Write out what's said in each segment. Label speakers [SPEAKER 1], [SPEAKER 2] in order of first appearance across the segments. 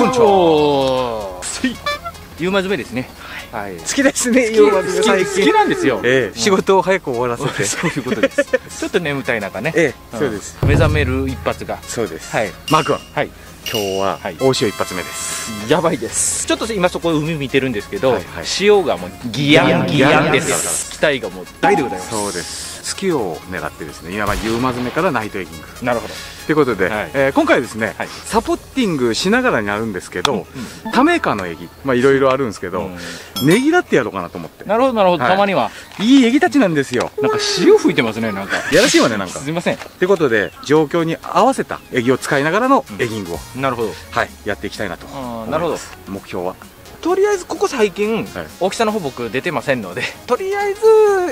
[SPEAKER 1] こんにちはユーマ詰めですねはい
[SPEAKER 2] 好きですね要は
[SPEAKER 1] 好き好きなんですよ
[SPEAKER 2] ええ仕事を早く終わらせて
[SPEAKER 1] そういうことですちょっと眠たい中ね。
[SPEAKER 2] ええそうです。
[SPEAKER 1] ん目覚める一発が。
[SPEAKER 2] そうです。
[SPEAKER 1] はい。
[SPEAKER 2] マー君
[SPEAKER 1] はい。
[SPEAKER 2] 今日は
[SPEAKER 1] はい。
[SPEAKER 2] 大潮一発目です。
[SPEAKER 1] やばいです。ちょっと今そこ海見てるんですけど、
[SPEAKER 2] はいはい
[SPEAKER 1] 潮がもうギヤンギヤンで
[SPEAKER 2] ギヤンです
[SPEAKER 1] 期待がもう大でございます
[SPEAKER 2] そうです月を狙ってですね今は夕間詰めからナイトエギング。
[SPEAKER 1] なるほど。
[SPEAKER 2] ということで、
[SPEAKER 1] はい。
[SPEAKER 2] えー今回ですね、
[SPEAKER 1] はい。
[SPEAKER 2] サポッティングしながらになるんですけど、多メーカーのエギまあいろいろあるんですけど、
[SPEAKER 1] うん。
[SPEAKER 2] ねぎらってやろうかなと思って。
[SPEAKER 1] なるほどなるほど、
[SPEAKER 2] はい。
[SPEAKER 1] たまには。い
[SPEAKER 2] いエギたちなんですよ。
[SPEAKER 1] なんか潮吹いてますねなんか。
[SPEAKER 2] やらしいわねなんか。
[SPEAKER 1] すいません。
[SPEAKER 2] ということで状況に合わせたエギを使いながらのエギングを、
[SPEAKER 1] なるほど。
[SPEAKER 2] はい。やっていきたいなと
[SPEAKER 1] なるほど。
[SPEAKER 2] 目標は？
[SPEAKER 1] とりあえずここ最近、
[SPEAKER 2] はい。
[SPEAKER 1] 大きさの方僕出てませんのでとりあえず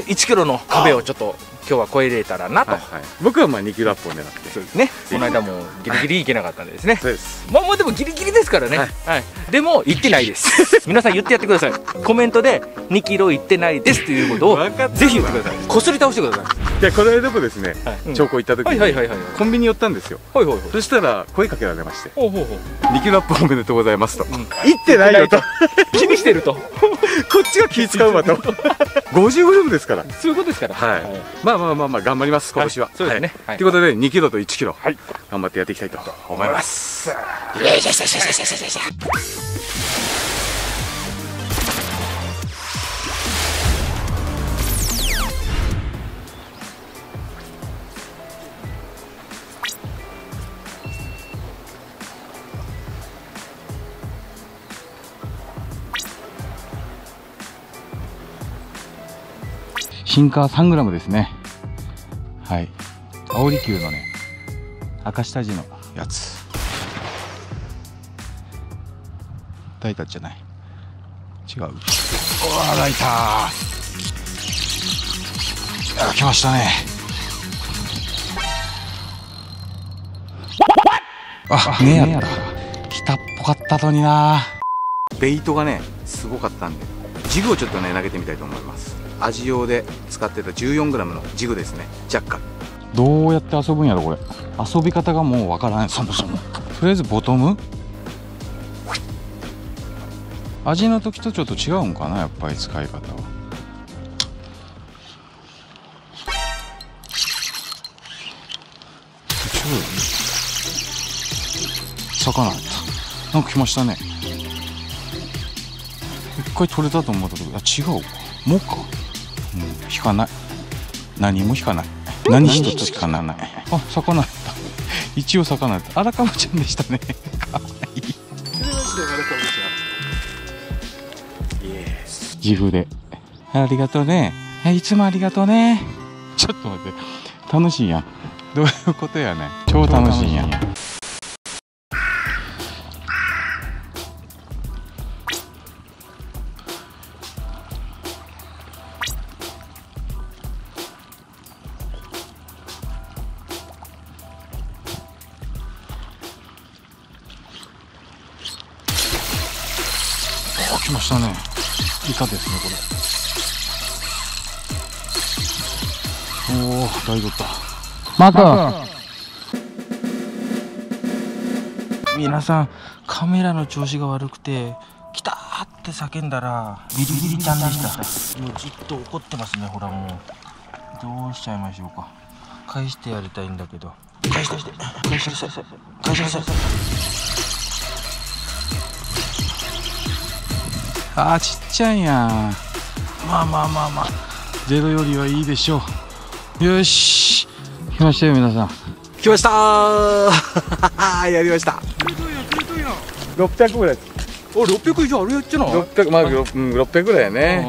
[SPEAKER 1] 1キロの壁をちょっと今日は超えれたらなと、
[SPEAKER 2] はいはい、僕はまあ2キロアップを狙って。
[SPEAKER 1] そうですね。この間もギリギリいけなかったんでですね。
[SPEAKER 2] そうです。
[SPEAKER 1] まあまあでもギリギリですからね、
[SPEAKER 2] は
[SPEAKER 1] はい。いでも行ってないです。皆さん言ってやってください。コメントで2キロ行ってないですということをぜひ言ってください。こすり倒してくださ
[SPEAKER 2] い。やこの間もですね、
[SPEAKER 1] はい。うん。
[SPEAKER 2] 長考行った時に、
[SPEAKER 1] はいはいはいはい
[SPEAKER 2] コンビニ寄ったんですよ。
[SPEAKER 1] いはいはいはい。
[SPEAKER 2] そしたら声かけられまして
[SPEAKER 1] ほうほうほう
[SPEAKER 2] 2キロアップおめでとうございますと、
[SPEAKER 1] ん。
[SPEAKER 2] 行ってないよと。
[SPEAKER 1] 気にしてると
[SPEAKER 2] こっちが気使うわと。50g ですから。
[SPEAKER 1] そういうことですから。
[SPEAKER 2] はい、まあまあまあまあ頑張ります今年は、
[SPEAKER 1] はいそうですね。はい。
[SPEAKER 2] ということで2キロと1キロ、
[SPEAKER 1] はい。
[SPEAKER 2] 頑張ってやっていきたいと思います。シンカー 3g ですね。はい。青利休のね赤下地のやつ。大タじゃない。違う。うわライターあ来ましたね。あねえやった。来たっぽかったのにな。ベイトがねすごかったんでジグをちょっとね投げてみたいと思います。味用で使ってた 14g のジグですね。ジャッカ。どうやって遊ぶんやろこれ。遊び方がもうわからないそもそも。とりあえずボトム？味の時とちょっと違うんかなやっぱり使い方は。魚あった。なんか来ましたね。一回取れたと思ったけどあ違うもうか。うん引かない。何も引かない。何一つ引かない。あ魚やった。一応魚やった。荒川ちゃんでしたね。かわい。い自負で。ありがとうね。えいつもありがとうね。ちょっと待って。楽しいやん。どういうことやねん。超楽しいやんしたね。イカですねこれ。おお大丈夫だマー君皆さんカメラの調子が悪くて「来た!」って叫んだらギリギリちゃんでした。もうじっと怒ってますねほらもう。どうしちゃいましょうか。返してやりたいんだけど。返して返して返して返して返して返してあーちっちゃいやん。まあまあまあまあ。ゼロよりはいいでしょう。よし。来ましたよ皆さん。来ました。ー やりました。600ぐらい
[SPEAKER 1] お600以上あるやっちゃな
[SPEAKER 2] 600まあ、うん、600ぐらいやね。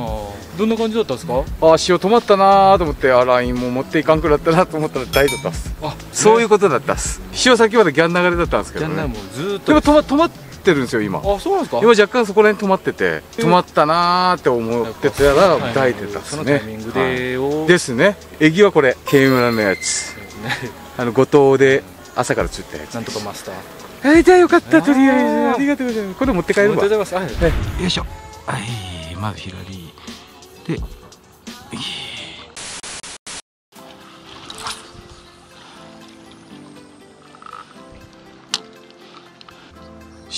[SPEAKER 1] どんな感じだったんですか？
[SPEAKER 2] あ潮止まったなーと思ってあラインも持っていかんくなったなと思ったら大丈夫だったっす。
[SPEAKER 1] あ
[SPEAKER 2] そういうことだったっす。潮先までギャン流れだったんですけどね。
[SPEAKER 1] じゃあねもうずーっと。
[SPEAKER 2] でも止ま止まってるんですよ今。
[SPEAKER 1] あそうなんですか？
[SPEAKER 2] 今若干そこら辺止まってて止まったなーって思ってたら抱いてたっすね。
[SPEAKER 1] そのタイミングで
[SPEAKER 2] すね。エギはこれ軽村のやつ。あの五島で朝から釣ったやつ。
[SPEAKER 1] なんとかマスター。
[SPEAKER 2] あいたよかったとりあえず。ありがとうございます。これ持って帰るわ。
[SPEAKER 1] ありがとうございます、はい。
[SPEAKER 2] よいしょ。はいまず左。で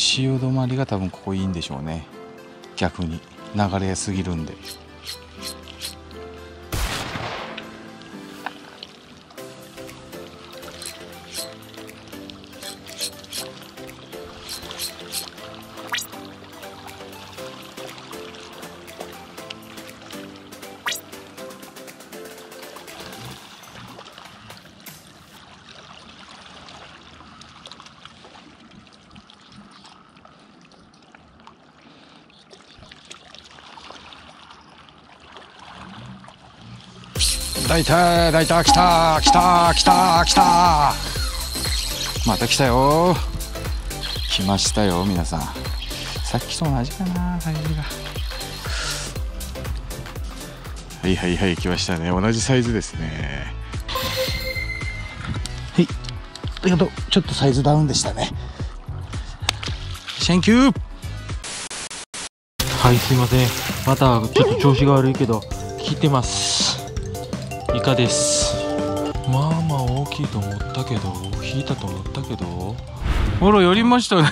[SPEAKER 2] 潮止まりが多分ここいいんでしょうね。逆に流れすぎるんで。大体大体来た来た来た来た。また来たよ。来ましたよ皆さん。さっきと同じかなサイズが。はいはいはい来ましたね。同じサイズですね。はい。ありがとう。ちょっとサイズダウンでしたね。 Thank you
[SPEAKER 3] はいすいません。またちょっと調子が悪いけど聞いてますイカです。まあまあ大きいと思ったけど引いたと思ったけど。
[SPEAKER 2] ほらやりましたね。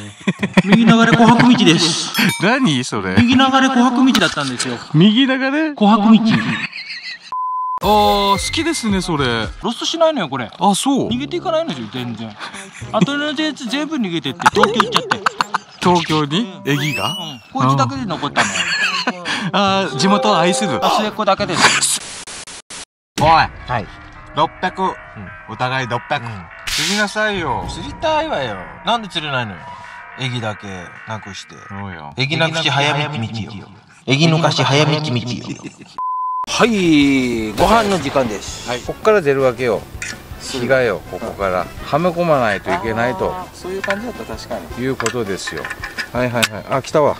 [SPEAKER 3] 右流れ琥珀道です。
[SPEAKER 2] 何それ？
[SPEAKER 3] 右流れ琥珀道だったんですよ。
[SPEAKER 2] 右流れ？
[SPEAKER 3] 琥珀道。
[SPEAKER 2] あー好きですねそれ。
[SPEAKER 3] ロストしないのよこれ。
[SPEAKER 2] あそう。
[SPEAKER 3] 逃げていかないのよ全然。後のやつ全部逃げてって東京行っちゃって。
[SPEAKER 2] 東京に？エギが？
[SPEAKER 3] うん。こいつだけで残ったのよ。
[SPEAKER 2] あー地元を愛する。
[SPEAKER 3] あ末っ子だけです
[SPEAKER 2] おい。
[SPEAKER 3] はい。
[SPEAKER 2] 600、お互い600、釣りなさいよ。
[SPEAKER 4] 釣りたいわよ。なんで釣れないのよ。エギだけ。なくして。
[SPEAKER 2] そうよ。
[SPEAKER 4] エギなくし早道道よ。エギ抜かし早道道よ。
[SPEAKER 1] はいご飯の時間です。
[SPEAKER 2] こっから出るわけよ。日がよ。ここから。はめ込まないといけないと。
[SPEAKER 1] そういう感じだった。確かに。
[SPEAKER 2] いうことですよ。はいはいはい。あ来たわ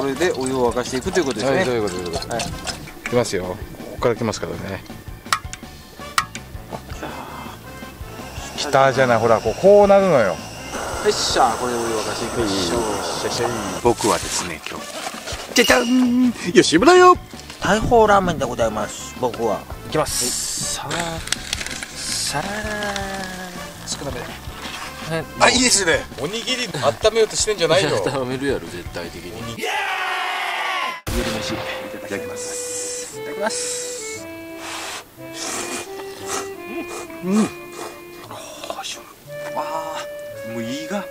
[SPEAKER 1] これでお湯を沸かしていくということですね、
[SPEAKER 2] はいそういうことそういうこと、はい、来ますよ。ここから来ますからね。来たじゃないほらこうこうなるのよ。
[SPEAKER 1] よっしゃこれでお湯を沸かしていきましょう。
[SPEAKER 2] 僕はですね今日。じゃじゃん!吉村よ!
[SPEAKER 4] 大砲ラーメンでございます。僕は。
[SPEAKER 1] いきます。さあさら少なめ。で
[SPEAKER 2] あいいですね。おにぎり温めようとしてんじゃないよ。
[SPEAKER 1] 温めるやろ絶対的にただきます。いただきます。うん。あしょあもういいが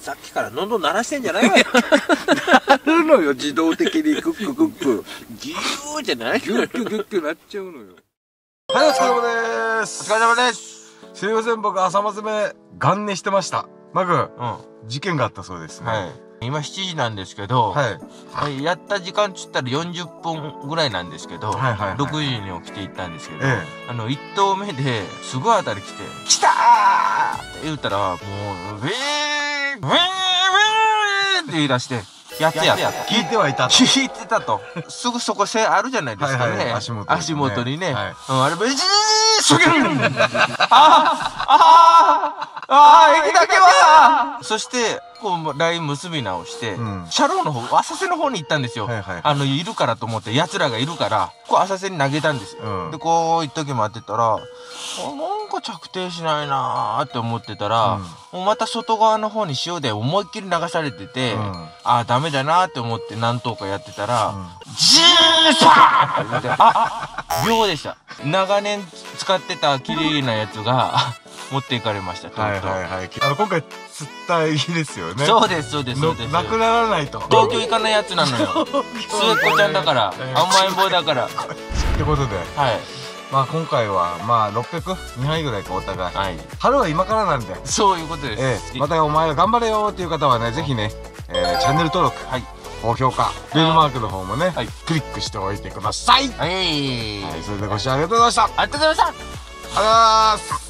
[SPEAKER 4] さっきから喉鳴らしてん。じゃないわよ。
[SPEAKER 1] あるのよ自動的にクッククック
[SPEAKER 4] ギューじゃない
[SPEAKER 1] ギュッギュッギュッギュなっちゃうのよ
[SPEAKER 2] はいお疲れ様です
[SPEAKER 4] お疲れ様です。
[SPEAKER 2] すいません僕朝まずめ元寝してましたマグ
[SPEAKER 4] うん。は
[SPEAKER 2] 事件があったそうですね
[SPEAKER 4] い。今7時なんですけど、
[SPEAKER 2] はい
[SPEAKER 4] はいやった時間っつったら40分ぐらいなんですけど、
[SPEAKER 2] はいはいはい
[SPEAKER 4] 6時に起きて行ったんですけど、
[SPEAKER 2] え
[SPEAKER 4] あの、1投目ですごい当たり来て、来たーって言ったら、もう、ウィーンウィーンウィーンって言い出して、やってやった。
[SPEAKER 2] 聞いてはいたと
[SPEAKER 4] 聞いてたと。すぐそこせあるじゃないですかね。
[SPEAKER 2] はいはい足元ですね
[SPEAKER 4] 元にね。
[SPEAKER 2] はい
[SPEAKER 4] うん、あれ、ベジーすげーああああ駅だけは。そして、こう、ライン結び直して、
[SPEAKER 2] うん。
[SPEAKER 4] シャローの方、浅瀬の方に行ったんですよ。
[SPEAKER 2] はいはい
[SPEAKER 4] あの、いるからと思って、奴らがいるから、こう浅瀬に投げたんですよ。
[SPEAKER 2] うん。
[SPEAKER 4] で、こう、一時待ってたら、あなんか着底しないなーって思ってたら、もうまた外側の方に潮で思いっきり流されてて、
[SPEAKER 2] うん。
[SPEAKER 4] ああ、ダメだなーって思って何頭かやってたら、
[SPEAKER 2] ん。
[SPEAKER 4] ジースパーンって言って、あ、秒でした。長年使ってた綺麗なやつが 持っていかれました、
[SPEAKER 2] はいはいはいあの今回釣ったエギですよね
[SPEAKER 4] そうです、そうです、そうです。
[SPEAKER 2] なくならないと
[SPEAKER 4] 東京行かないやつなのよ。末っ子ちゃんだから、甘えん坊だから。
[SPEAKER 2] ってことで
[SPEAKER 4] はい。
[SPEAKER 2] まあ今回はまあ6002杯ぐらいかお互い
[SPEAKER 4] はい。
[SPEAKER 2] 春は今からなんで
[SPEAKER 4] そういうことです。
[SPEAKER 2] ええまたお前ら頑張れよっていう方はねぜひねえーチャンネル登録
[SPEAKER 4] はい。
[SPEAKER 2] 高評価。ベルマークの方もね
[SPEAKER 4] はい。
[SPEAKER 2] クリックしておいてください。
[SPEAKER 4] はい。
[SPEAKER 2] はいそれではご視聴ありがとうございました。ありがとう
[SPEAKER 4] ありがとうございました。
[SPEAKER 2] ございます